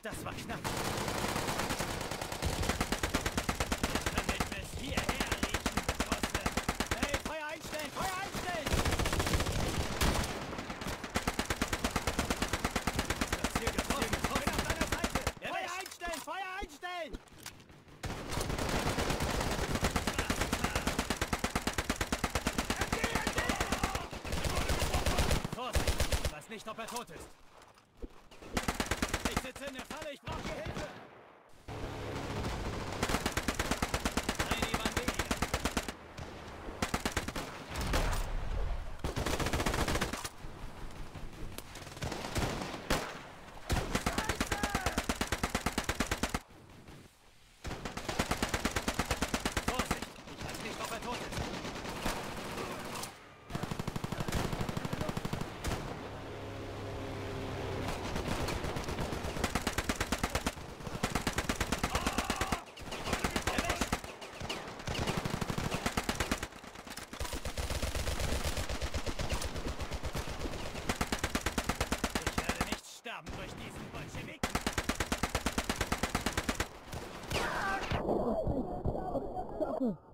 Das war knapp. Nicht bis hierher riechen, Gosse. Hey, Feuer einstellen! Feuer einstellen! Das Ziel getroffen. Bin auf deiner Seite. Feuer einstellen! Feuer einstellen! Vorsicht! Weiß nicht, ob er tot ist. Sitze in der Falle, ich brauche Hilfe! Eine Mann weniger. Vorsicht! Ich weiß nicht, ob er tot ist. Erwischt! Ich werde nicht sterben durch diesen Bolschewiken. Ja,